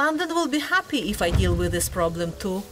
London will be happy if I deal with this problem too.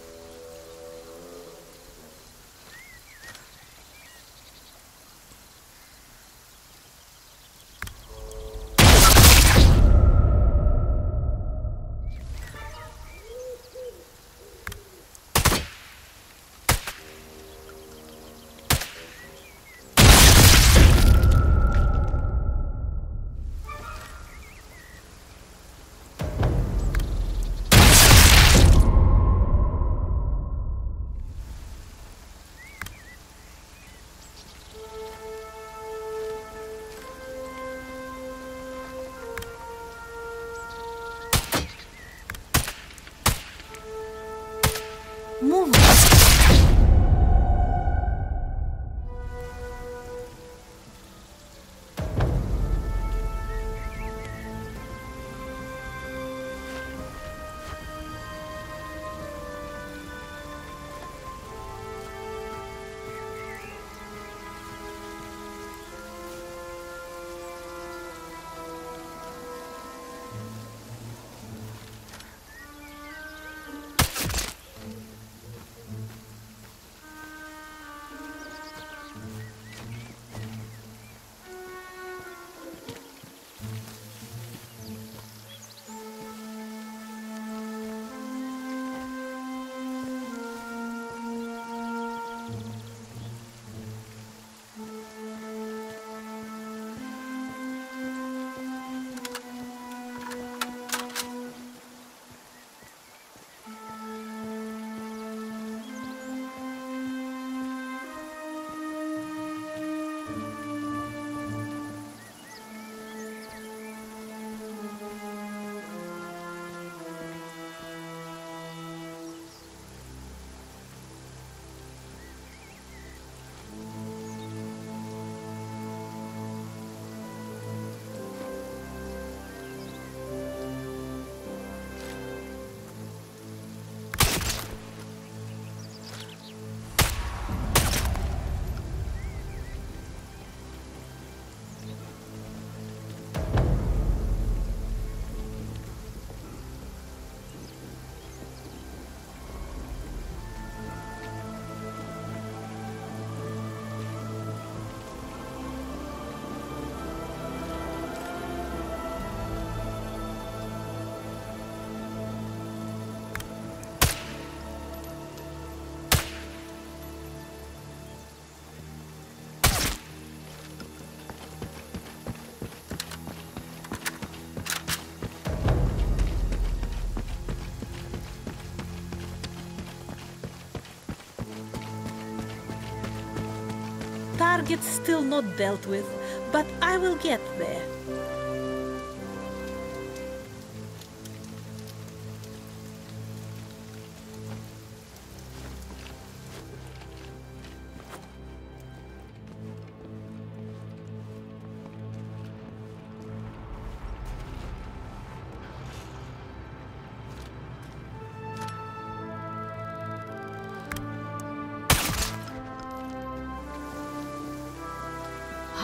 Target still not dealt with, but I will get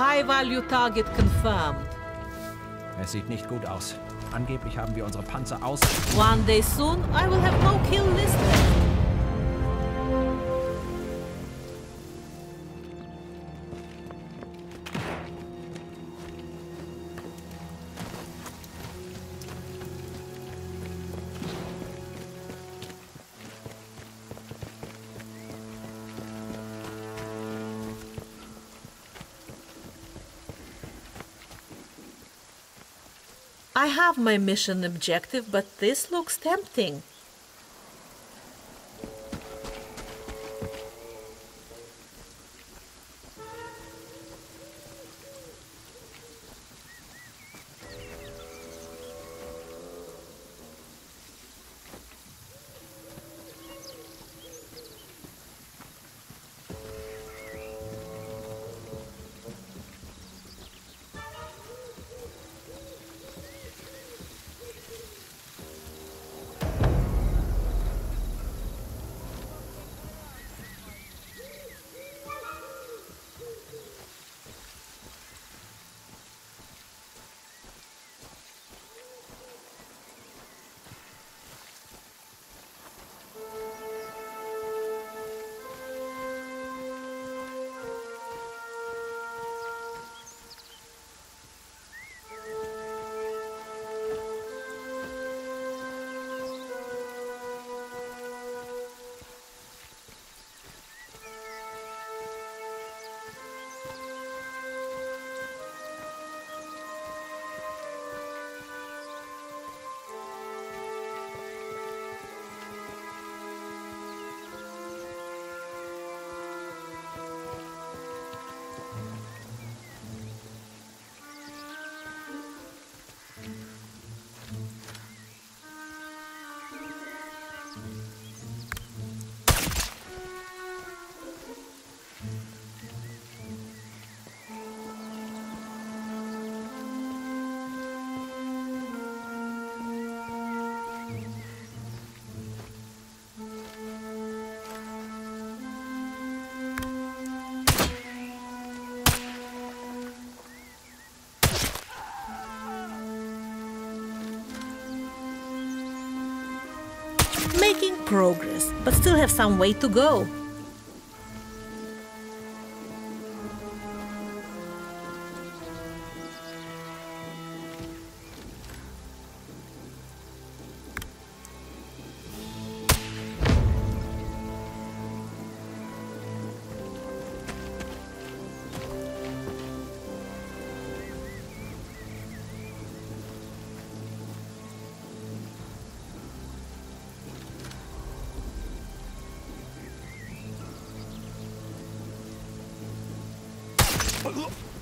there. High value target confirmed. Es sieht nicht gut aus. Angeblich haben wir unsere Panzer aus. One day soon, I will have no kill list have my mission objective, but this looks tempting. Progress, but still have some way to go. Look.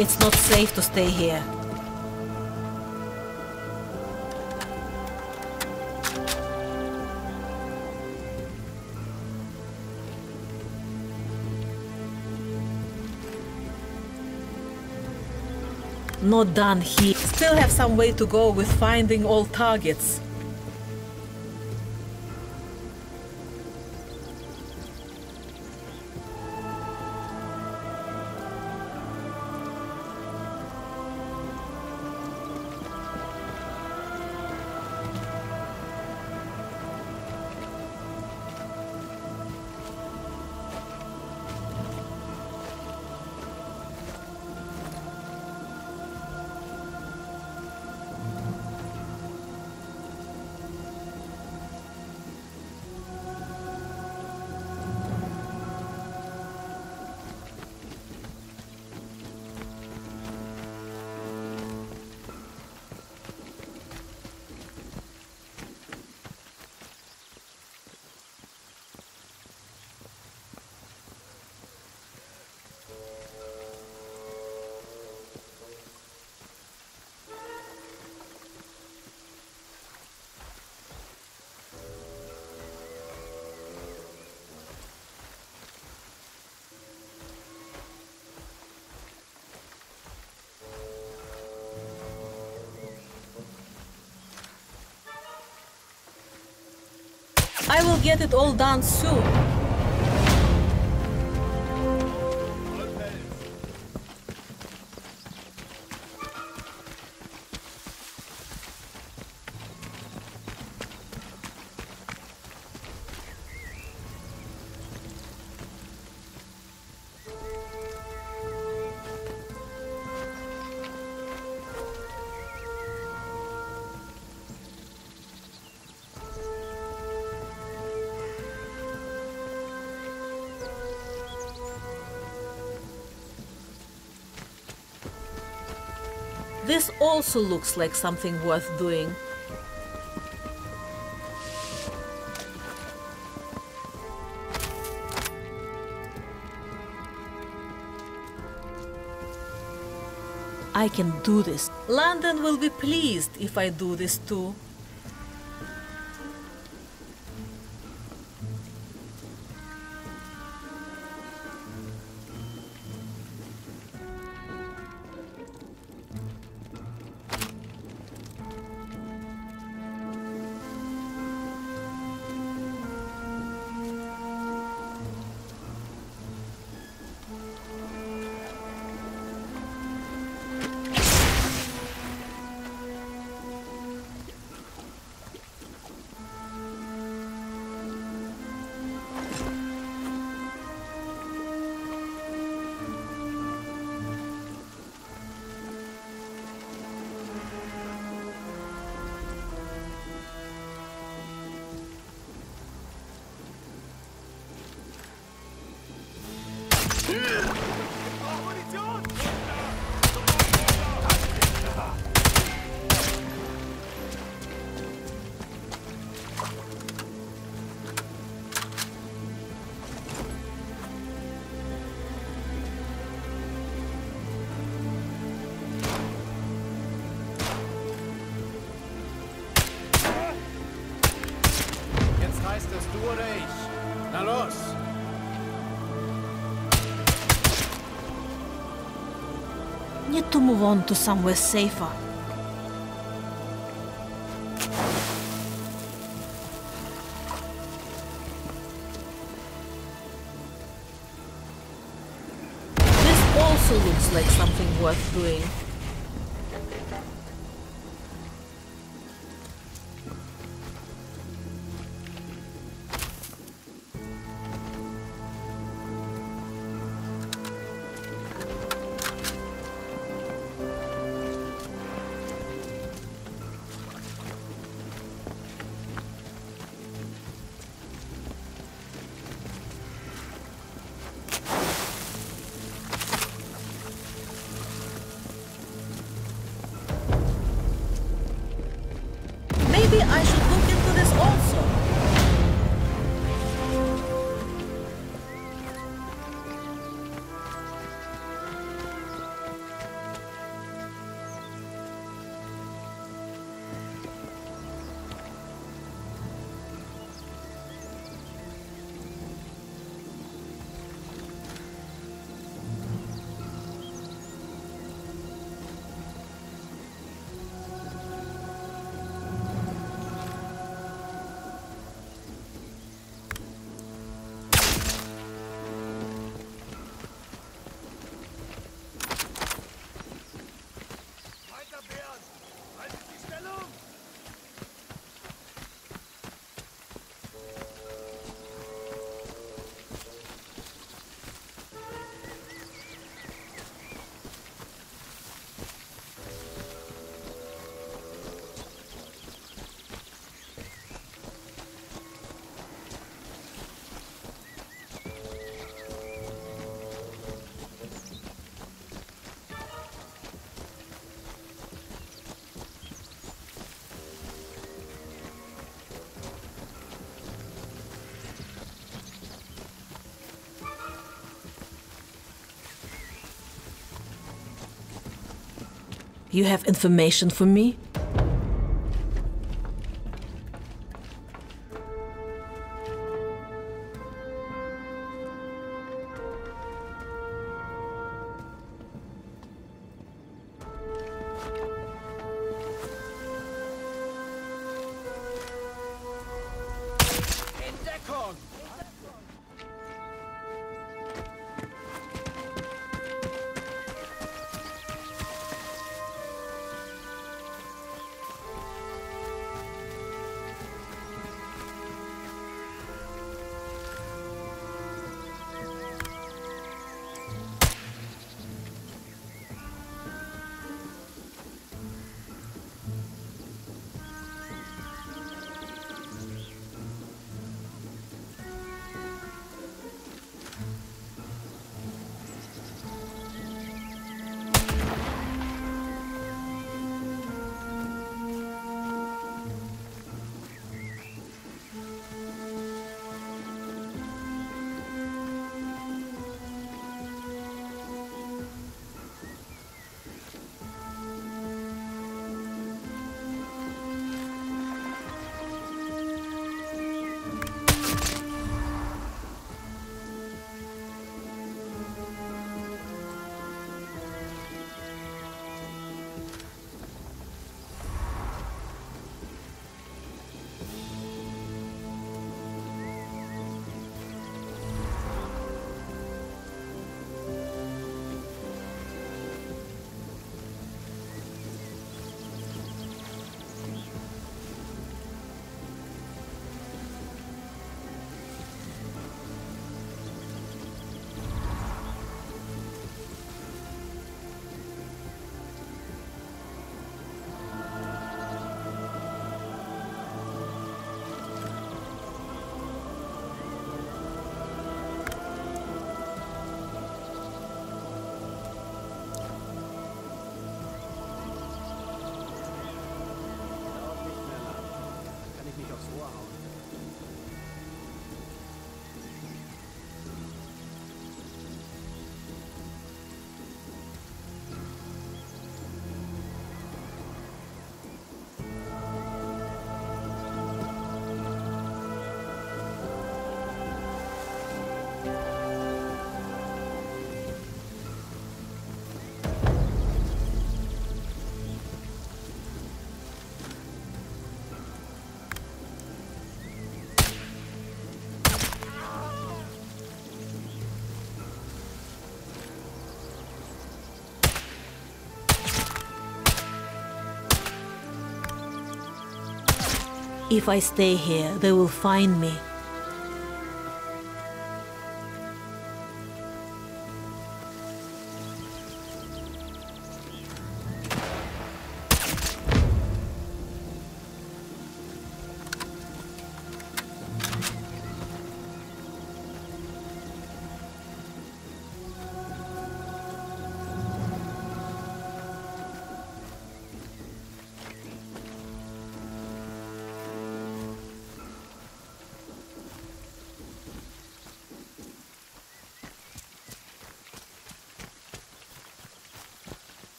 It's not safe to stay here. Not done here. Still have some way to go with finding all targets. I will get it all done soon. Also looks like something worth doing. I can do this. London will be pleased if I do this too. Need to move on to somewhere safer. This also looks like something worth doing. You have information for me? If I stay here, they will find me.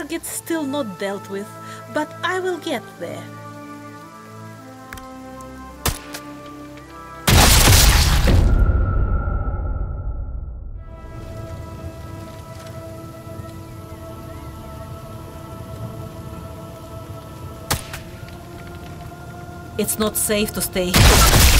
Target still not dealt with, but I will get there. It's not safe to stay here.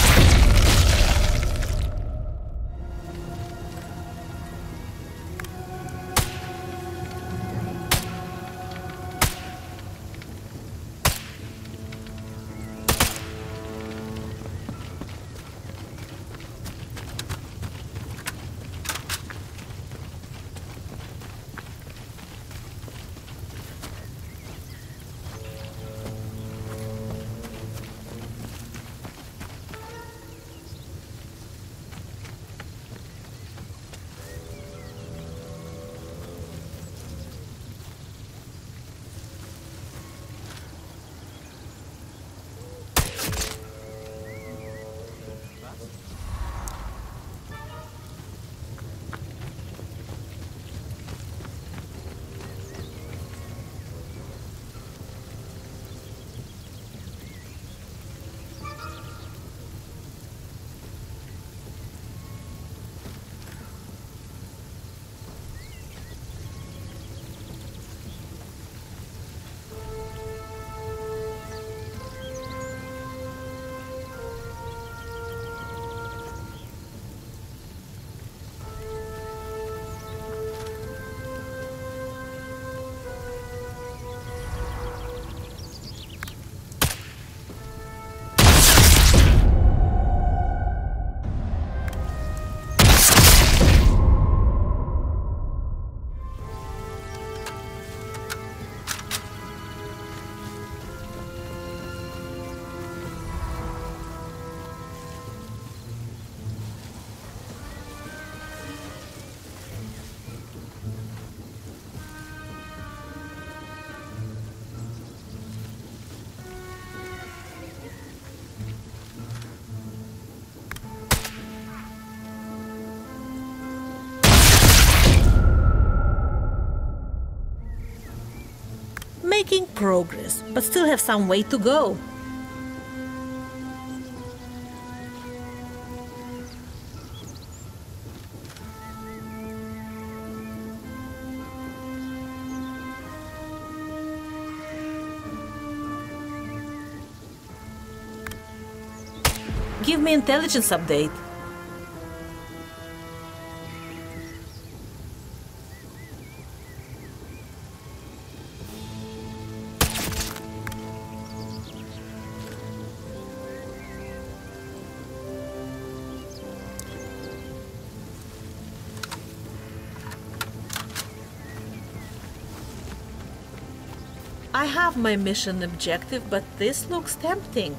Progress, but still have some way to go. Give me intelligence update. I have my mission objective, but this looks tempting.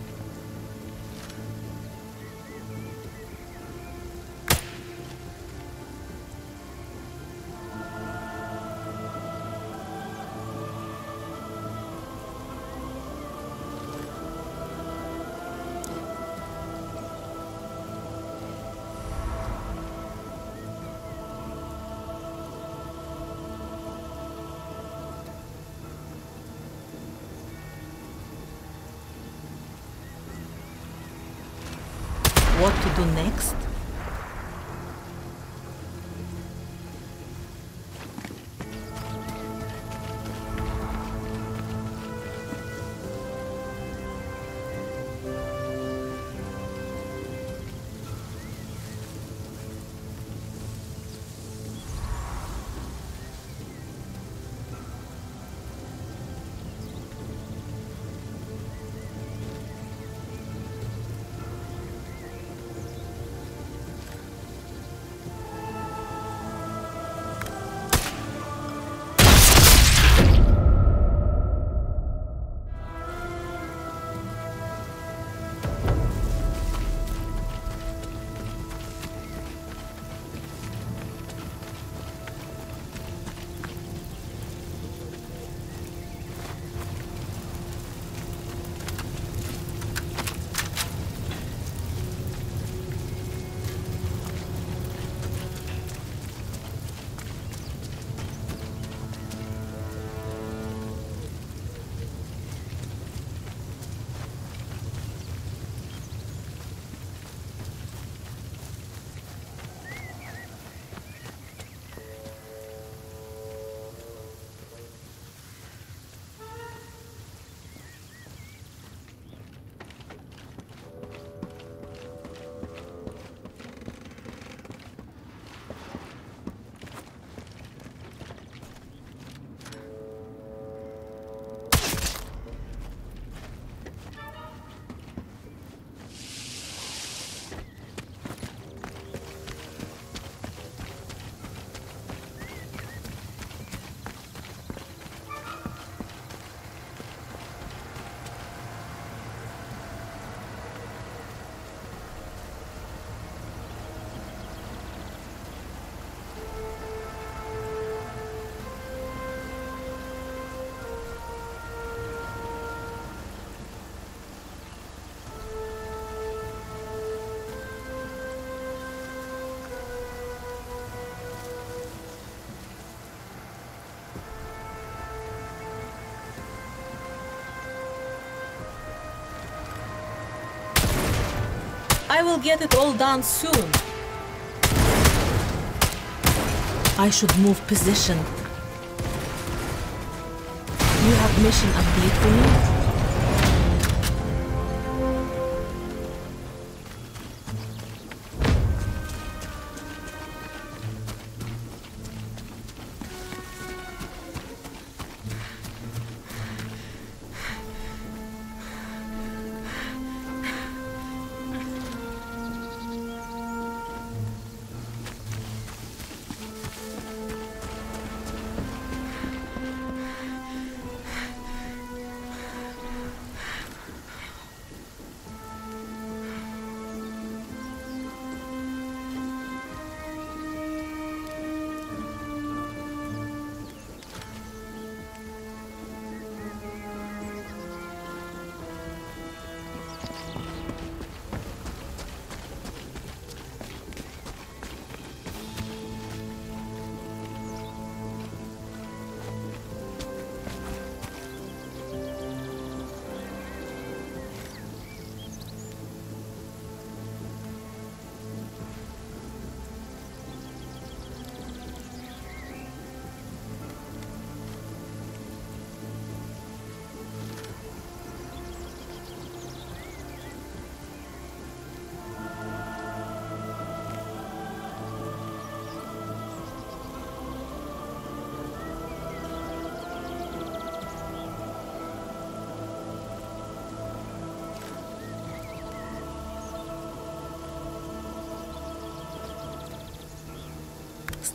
I will get it all done soon. I should move position. You have mission update for me?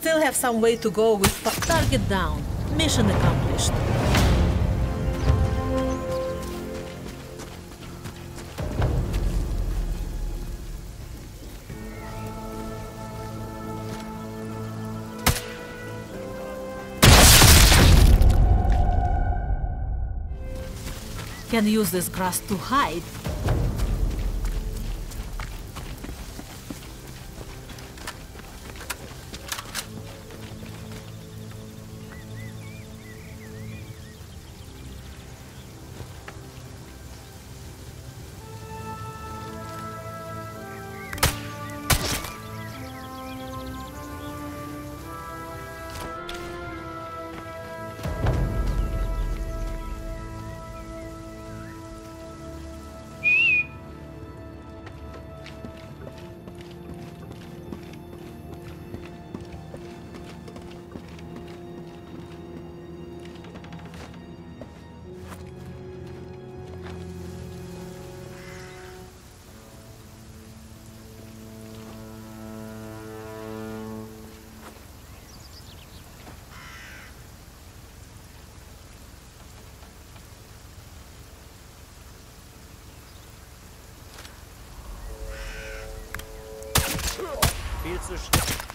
Still have some way to go with target down. Mission accomplished. Can use this grass to hide. Viel zu schnell.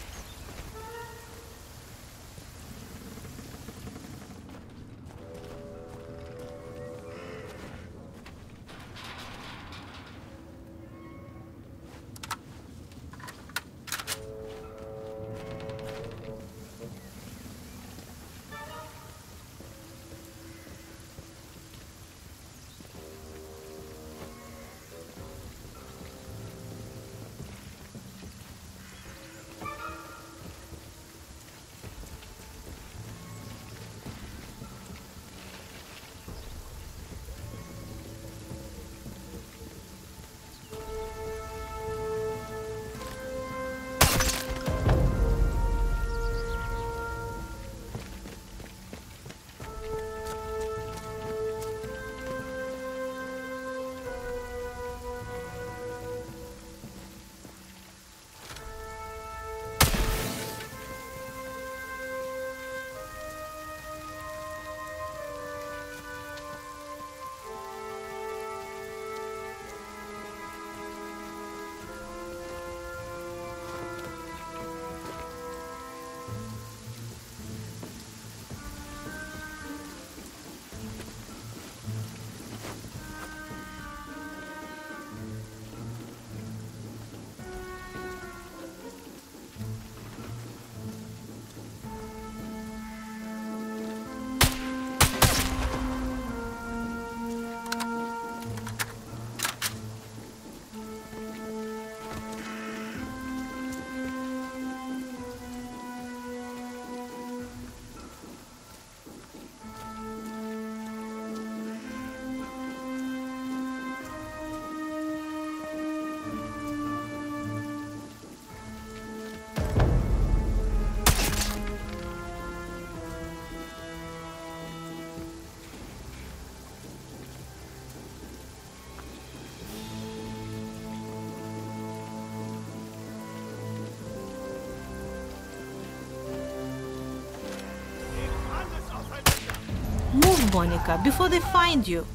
Monica, before they find you.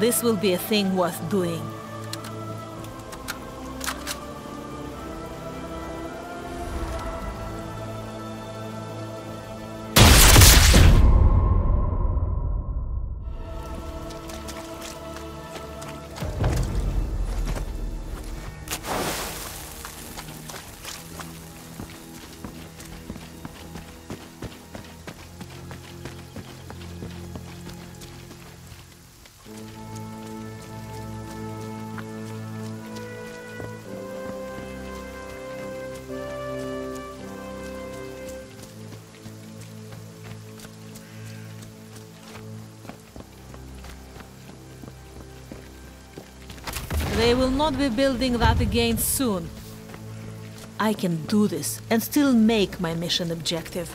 This will be a thing worth doing. They will not be building that again soon. I can do this and still make my mission objective.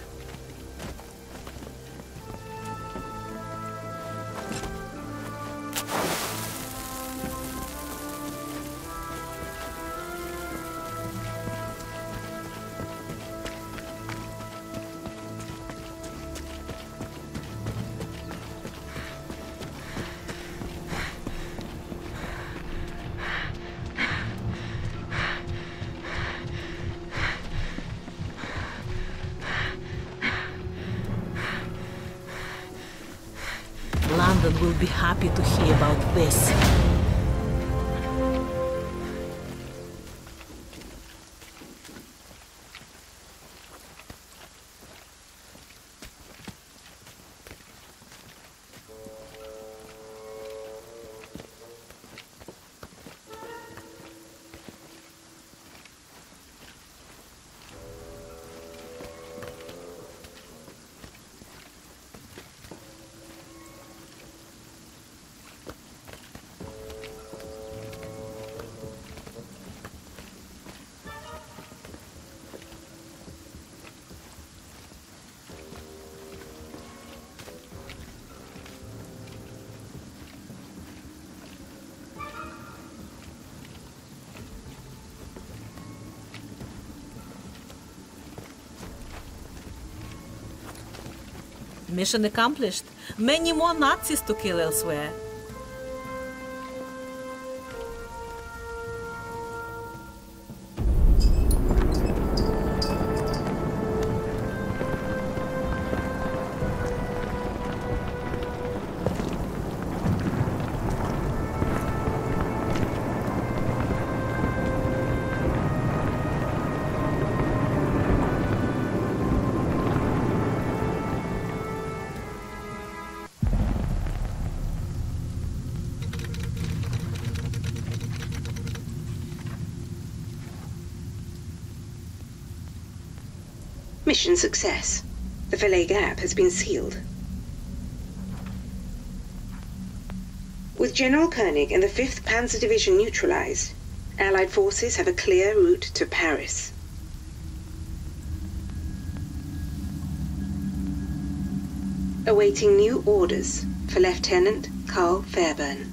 London will be happy to hear about this. Mission accomplished. Many more Nazis to kill elsewhere. Mission success. The Falaise Gap has been sealed. With General Koenig and the 5th Panzer Division neutralized, Allied forces have a clear route to Paris. Awaiting new orders for Lieutenant Karl Fairburne.